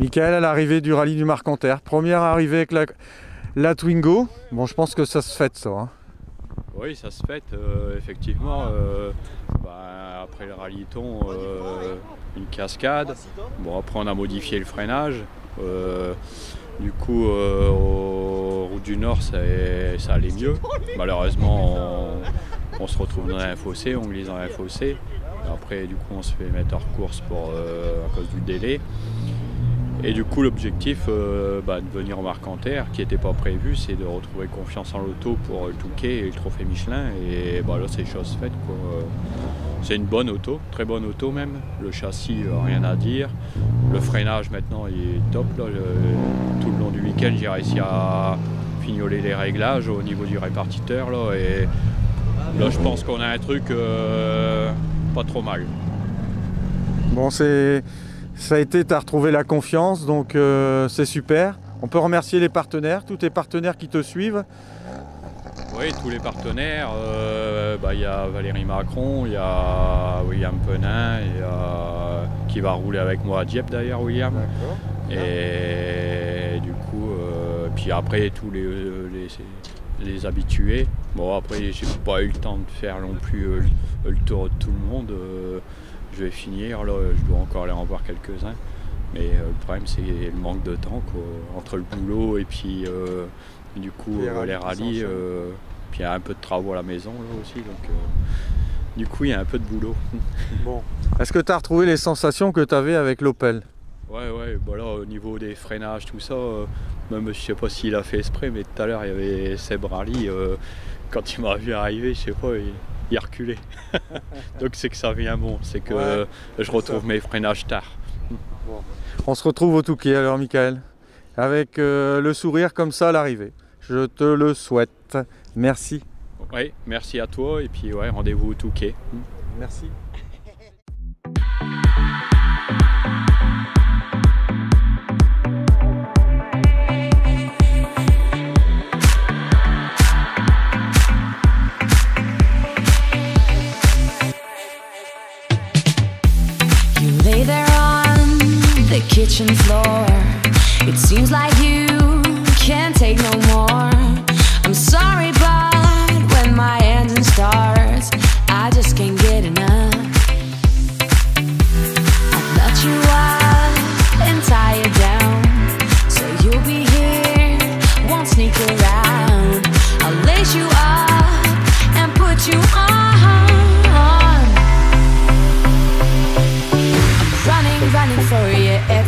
Michael à l'arrivée du rallye du Marcanterre. Première arrivée avec la, Twingo. Bon, je pense que ça se fait ça. hein. Oui, ça se fait, euh, effectivement. euh, bah, après le rallyton, euh, une cascade. Bon, après, on a modifié le freinage. Euh, du coup, aux routes du Nord, ça, allait mieux. Malheureusement, on, se retrouve dans un fossé, on glisse dans un fossé. Après, du coup, on se fait mettre hors course à cause du délai. Et du coup, l'objectif euh, bah, de venir au Marcanterre, qui n'était pas prévu, c'est de retrouver confiance en l'auto pour le Touquet et le trophée Michelin. Et bah, là, c'est chose faite. C'est une bonne auto, très bonne auto même. Le châssis, euh, rien à dire. Le freinage, maintenant, il est top. tout le long du week-end, j'ai réussi à fignoler les réglages au niveau du répartiteur. Là, et là, je pense qu'on a un truc euh, pas trop mal. Bon, c'est, ça a été, tu as retrouvé la confiance, donc euh, c'est super. On peut remercier les partenaires, tous tes partenaires qui te suivent. Oui, tous les partenaires. euh, bah, Il y a Valérie Macron, il y a William Penin, il y a- qui va rouler avec moi à Dieppe d'ailleurs, William. Et du coup, euh, puis après tous les, les, les habitués. Bon, après, j'ai pas eu le temps de faire non plus euh, le, le tour de tout le monde. euh, je vais finir, là, je dois encore aller en voir quelques-uns. Mais euh, le problème, c'est le manque de temps quoi, entre le boulot et puis euh, du coup Les euh, rallyes les euh, puis il y a un peu de travaux à la maison là aussi. Donc, euh, du coup, il y a un peu de boulot. Bon. Est-ce que tu as retrouvé les sensations que tu avais avec l'Opel? Ouais, ouais, bah là, au niveau des freinages, tout ça, euh, même je sais pas s'il a fait exprès, mais tout à l'heure, il y avait Seb Rally, euh, quand il m'a vu arriver, je sais pas, il, il a reculé. Donc c'est que ça vient bon, c'est que Ouais, je retrouve ça. mes freinages tard. On se retrouve au Touquet alors, Michael, avec euh, le sourire comme ça à l'arrivée. Je te le souhaite. Merci. Ouais, merci à toi, et puis ouais, rendez-vous au Touquet. Merci. Kitchen floor. It seems like you can't take no more. I'm sorry,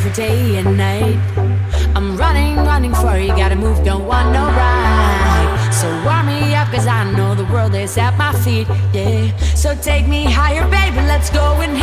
every day and night. I'm running, running for you, gotta move, don't want no ride. So warm me up, cause I know the world is at my feet, yeah. So take me higher, baby, let's go and